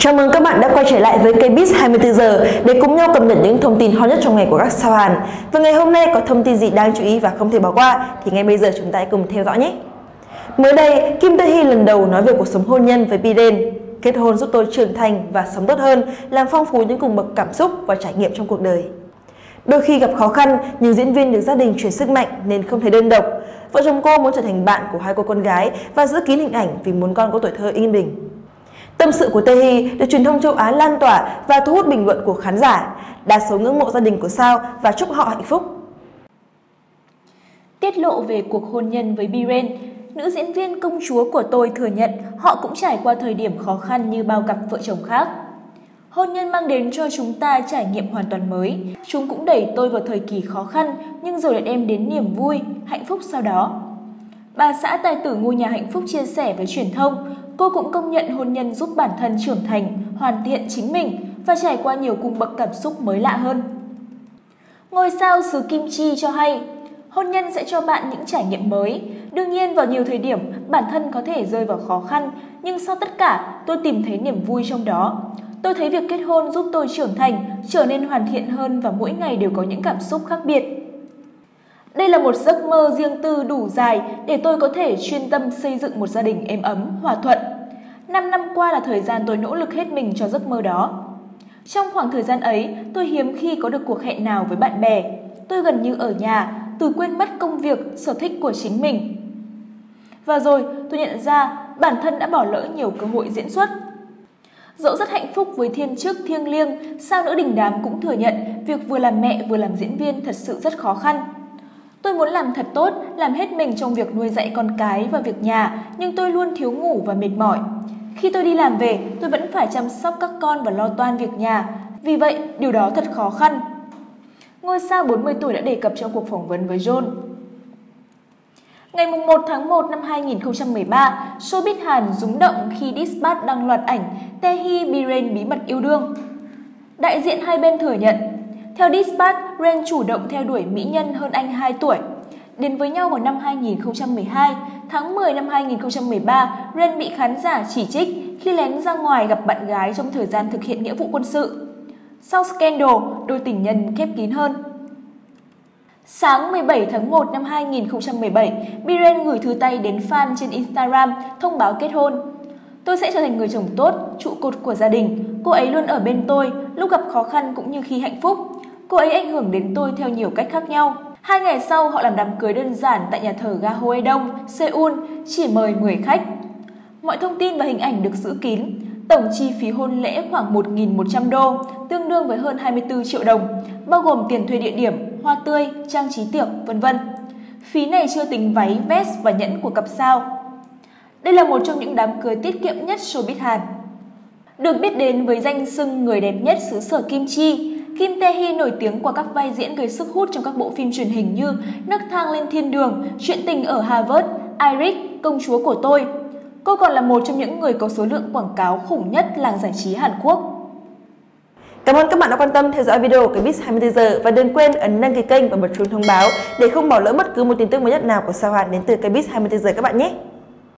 Chào mừng các bạn đã quay trở lại với KBIS 24 giờ để cùng nhau cập nhật những thông tin hot nhất trong ngày của các sao Hàn. Và ngày hôm nay có thông tin gì đáng chú ý và không thể bỏ qua thì ngay bây giờ chúng ta hãy cùng theo dõi nhé. Mới đây, Kim Tae Hee lần đầu nói về cuộc sống hôn nhân với Biden. Kết hôn giúp tôi trưởng thành và sống tốt hơn, làm phong phú những cùng bậc cảm xúc và trải nghiệm trong cuộc đời. Đôi khi gặp khó khăn, nhưng diễn viên được gia đình truyền sức mạnh nên không thấy đơn độc. Vợ chồng cô muốn trở thành bạn của hai cô con gái và giữ kín hình ảnh vì muốn con có tuổi thơ yên bình. Tâm sự của Tehi được truyền thông châu Á lan tỏa và thu hút bình luận của khán giả. Đa số ngưỡng mộ gia đình của sao và chúc họ hạnh phúc. Tiết lộ về cuộc hôn nhân với Biren, nữ diễn viên công chúa của tôi thừa nhận họ cũng trải qua thời điểm khó khăn như bao cặp vợ chồng khác. Hôn nhân mang đến cho chúng ta trải nghiệm hoàn toàn mới. Chúng cũng đẩy tôi vào thời kỳ khó khăn, nhưng rồi lại đem đến niềm vui, hạnh phúc sau đó. Bà xã tài tử ngôi nhà hạnh phúc chia sẻ với truyền thông, cô cũng công nhận hôn nhân giúp bản thân trưởng thành, hoàn thiện chính mình và trải qua nhiều cung bậc cảm xúc mới lạ hơn. Ngôi sao xứ Kim Chi cho hay, hôn nhân sẽ cho bạn những trải nghiệm mới. Đương nhiên vào nhiều thời điểm, bản thân có thể rơi vào khó khăn, nhưng sau tất cả, tôi tìm thấy niềm vui trong đó. Tôi thấy việc kết hôn giúp tôi trưởng thành, trở nên hoàn thiện hơn và mỗi ngày đều có những cảm xúc khác biệt. Đây là một giấc mơ riêng tư đủ dài để tôi có thể chuyên tâm xây dựng một gia đình êm ấm, hòa thuận. Năm năm qua là thời gian tôi nỗ lực hết mình cho giấc mơ đó. Trong khoảng thời gian ấy, tôi hiếm khi có được cuộc hẹn nào với bạn bè. Tôi gần như ở nhà, từ quên mất công việc, sở thích của chính mình. Và rồi, tôi nhận ra bản thân đã bỏ lỡ nhiều cơ hội diễn xuất. Dẫu rất hạnh phúc với thiên chức thiêng liêng, sao nữ đình đám cũng thừa nhận việc vừa làm mẹ vừa làm diễn viên thật sự rất khó khăn. Tôi muốn làm thật tốt, làm hết mình trong việc nuôi dạy con cái và việc nhà, nhưng tôi luôn thiếu ngủ và mệt mỏi. Khi tôi đi làm về, tôi vẫn phải chăm sóc các con và lo toan việc nhà. Vì vậy, điều đó thật khó khăn. Ngôi sao 40 tuổi đã đề cập trong cuộc phỏng vấn với John. Ngày 1 tháng 1 năm 2013, showbiz Hàn rúng động khi Dispatch đăng loạt ảnh Taehi Biren bí mật yêu đương. Đại diện hai bên thừa nhận theo Dispatch, Ren chủ động theo đuổi mỹ nhân hơn anh 2 tuổi. Đến với nhau vào năm 2012, tháng 10 năm 2013, Ren bị khán giả chỉ trích khi lén ra ngoài gặp bạn gái trong thời gian thực hiện nghĩa vụ quân sự. Sau scandal, đôi tình nhân khép kín hơn. Sáng 17 tháng 1 năm 2017, Biren gửi thư tay đến fan trên Instagram thông báo kết hôn. Tôi sẽ trở thành người chồng tốt, trụ cột của gia đình. Cô ấy luôn ở bên tôi, lúc gặp khó khăn cũng như khi hạnh phúc. Cô ấy ảnh hưởng đến tôi theo nhiều cách khác nhau. Hai ngày sau, họ làm đám cưới đơn giản tại nhà thờ ga Hoe Đông, Seoul, chỉ mời 10 khách. Mọi thông tin và hình ảnh được giữ kín. Tổng chi phí hôn lễ khoảng 1.100 đô, tương đương với hơn 24 triệu đồng, bao gồm tiền thuê địa điểm, hoa tươi, trang trí tiệc, vân vân. Phí này chưa tính váy, vest và nhẫn của cặp sao. Đây là một trong những đám cưới tiết kiệm nhất showbiz Hàn. Được biết đến với danh xưng người đẹp nhất xứ sở Kim Chi, Kim Tae Hee nổi tiếng qua các vai diễn gây sức hút trong các bộ phim truyền hình như Nước thang lên thiên đường, Chuyện tình ở Harvard, Iris, Công chúa của tôi. Cô còn là một trong những người có số lượng quảng cáo khủng nhất làng giải trí Hàn Quốc. Cảm ơn các bạn đã quan tâm theo dõi video của Biz 24 giờ và đừng quên ấn đăng ký kênh và bật chuông thông báo để không bỏ lỡ bất cứ một tin tức mới nhất nào của sao Hàn đến từ Biz 24 giờ các bạn nhé.